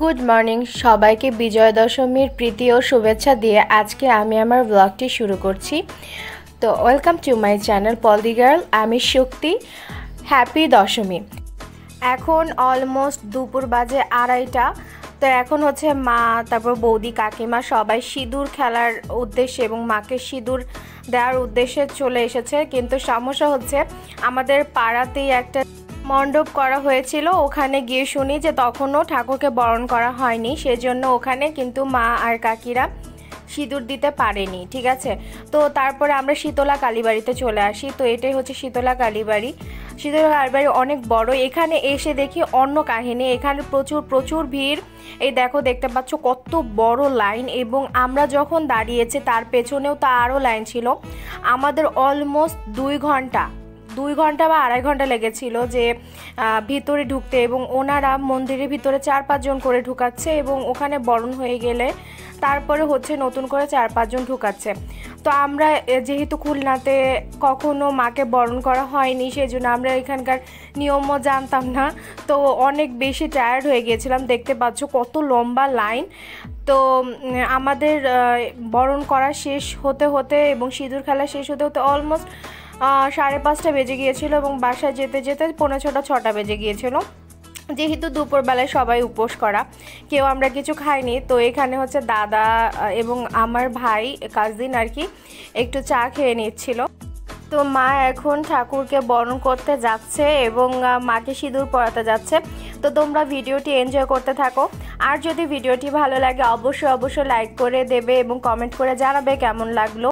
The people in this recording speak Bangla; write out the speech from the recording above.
Good morning. সবাইকে বিজয় দশমীর প্রীতি ও শুভেচ্ছা দিয়ে আজকে আমি আমার ব্লগটি শুরু করছি। তো ওয়েলকাম টু মাই চ্যানেল পলদি গার্ল আমি শক্তি হ্যাপি দশমী। এখন অলমোস্ট দুপুর বাজে আড়াইটা। তো এখন হচ্ছে মা, তারপর বৌদি, কাকিমা সবাই সিঁদুর খেলার উদ্দেশ্যে এবং মাকে সিঁদুর দেওয়ার উদ্দেশ্যে চলে এসেছে। কিন্তু সমস্যা হচ্ছে আমাদের পাড়াতেই একটা মণ্ডপ করা হয়েছিল, ওখানে গিয়ে শুনি যে তখনও ঠাকুরকে বরণ করা হয়নি, সেজন্য ওখানে কিন্তু মা আর কাকিরা সিঁদুর দিতে পারেনি, ঠিক আছে? তো তারপরে আমরা শীতলা কালীবাড়িতে চলে আসি, তো এটাই হচ্ছে শীতলা কালীবাড়ি। শীতলা কালীবাড়ি অনেক বড়, এখানে এসে দেখি অন্য কাহিনী, এখানে প্রচুর প্রচুর ভিড়। এই দেখো, দেখতে পাচ্ছ কত বড় লাইন এবং আমরা যখন দাঁড়িয়েছি, তার পেছনেও তা আরও লাইন ছিল। আমাদের অলমোস্ট দুই ঘণ্টা দুই ঘণ্টা বা আড়াই ঘণ্টা লেগেছিল যে ভিতরে ঢুকতে এবং ওনারা মন্দিরের ভিতরে চার পাঁচজন করে ঢুকাচ্ছে এবং ওখানে বরণ হয়ে গেলে তারপরে হচ্ছে নতুন করে চার পাঁচজন ঢুকাচ্ছে। তো আমরা যেহেতু খুলনাতে কখনো মাকে বরণ করা হয়নি সেই জন্য আমরা এখানকার নিয়মও জানতাম না। তো অনেক বেশি টায়ার্ড হয়ে গিয়েছিলাম দেখতে পাচ্ছ কত লম্বা লাইন তো আমাদের বরণ করা শেষ হতে হতে এবং সিঁদুর খেলা শেষ হতে হতে অলমোস্ট সাড়ে পাঁচটা বেজে গিয়েছিল এবং বাসায় যেতে যেতে পৌনে ছটা ছটা বেজে গিয়েছিল। যেহেতু দুপুরবেলায় সবাই উপোস করা, কেউ আমরা কিছু খাইনি, তো এখানে হচ্ছে দাদা এবং আমার ভাই কাজিন আর কি, একটু চা খেয়ে নিচ্ছিল। তো মা এখন ঠাকুরকে বরণ করতে যাচ্ছে এবং মাকে সিঁদুর পরাতে যাচ্ছে। তো তোমরা ভিডিওটি এনজয় করতে থাকো। আর যদি ভিডিওটি ভালো লাগে, অবশ্যই অবশ্যই লাইক করে দেবে এবং কমেন্ট করে জানাবে কেমন লাগল।